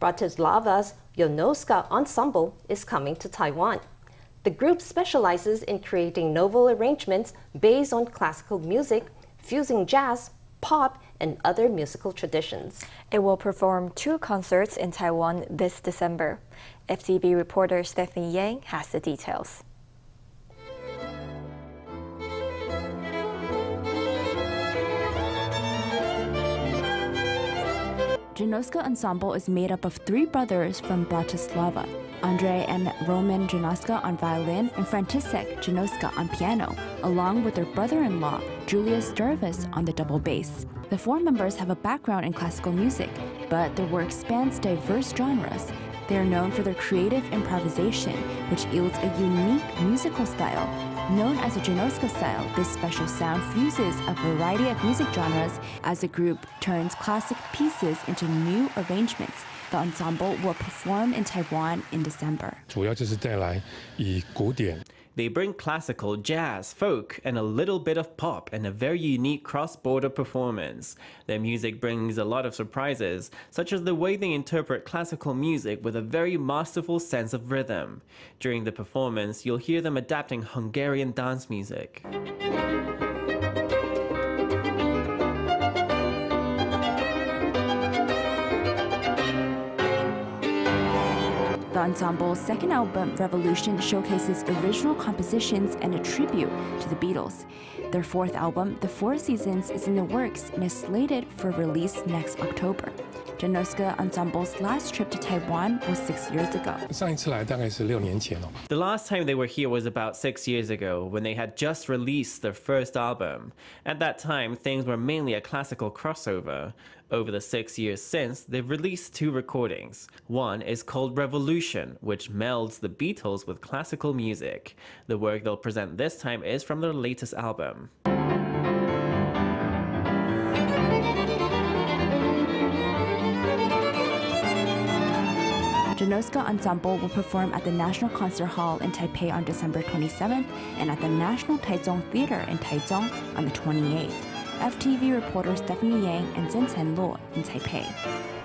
Bratislava's Janoska Ensemble is coming to Taiwan. The group specializes in creating novel arrangements based on classical music, fusing jazz, pop, and other musical traditions. It will perform two concerts in Taiwan this December. FTV reporter Stephany Yang has the details. Janoska Ensemble is made up of three brothers from Bratislava Ondrej and Roman Janoska on violin and František Janoska on piano, along with their brother in law, Julius Darvas, on the double bass. The four members have a background in classical music, but their work spans diverse genres. They are known for their creative improvisation, which yields a unique musical style. Known as the Jonoska style, this special sound fuses a variety of music genres as the group turns classic pieces into new arrangements. The ensemble will perform in Taiwan in December. 主要就是带来以古典 they bring classical, jazz, folk, and a little bit of pop and a very unique cross border performance. Their music brings a lot of surprises, such as the way they interpret classical music with a very masterful sense of rhythm. During the performance, you'll hear them adapting Hungarian dance music. Ensemble's second album, Revolution, showcases original compositions and a tribute to the Beatles. Their fourth album, The Four Seasons, is in the works and is slated for release next October. Janoska Ensemble's last trip to Taiwan was six years ago. The last time they were here was about six years ago when they had just released their first album. At that time, things were mainly a classical crossover. Over the six years since, they've released two recordings. One is called Revolution, which melds the Beatles with classical music. The work they'll present this time is from their latest album. Janoska Ensemble will perform at the National Concert Hall in Taipei on December 27th and at the National Taichung Theater in Taichung on the 28th. FTV reporter Stephany Yang and Zhen Luo in Taipei.